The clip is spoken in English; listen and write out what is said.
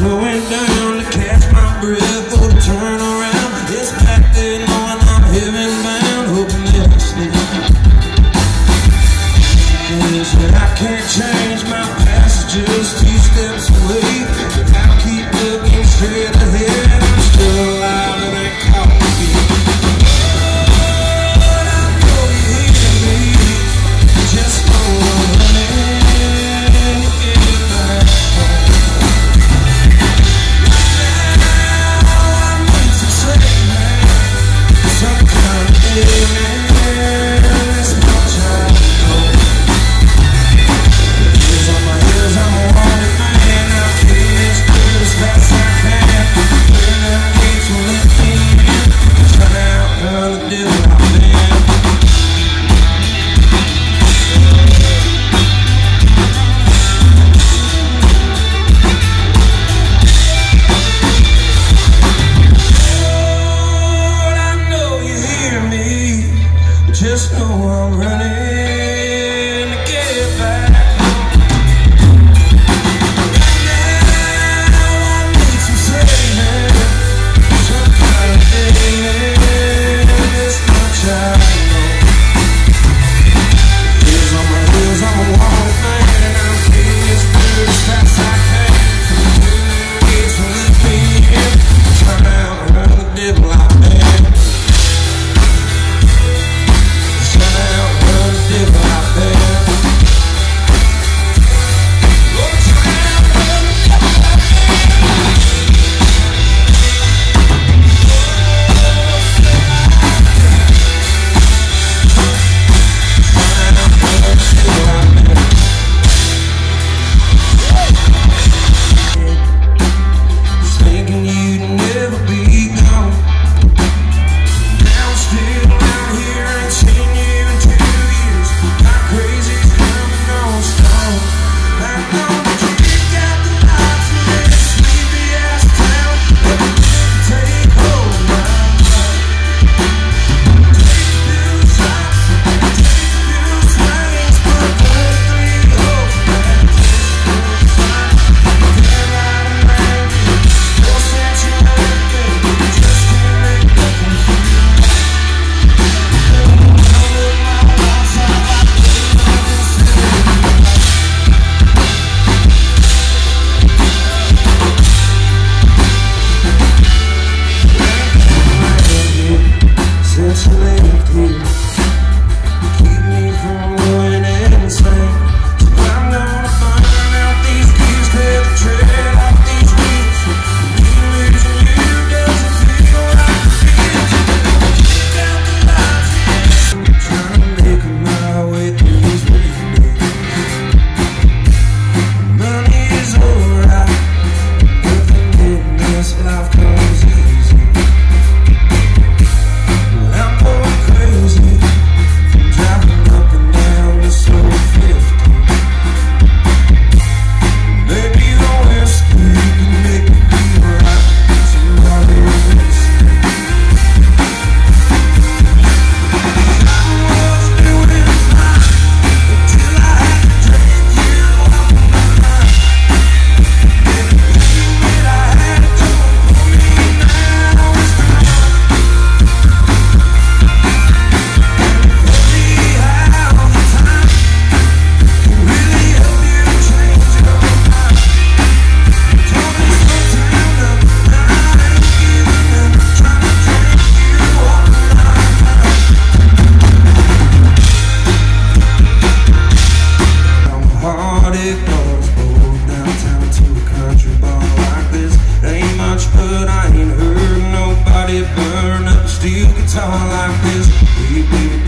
Slowing down to catch my breath. just know I'm running We, we,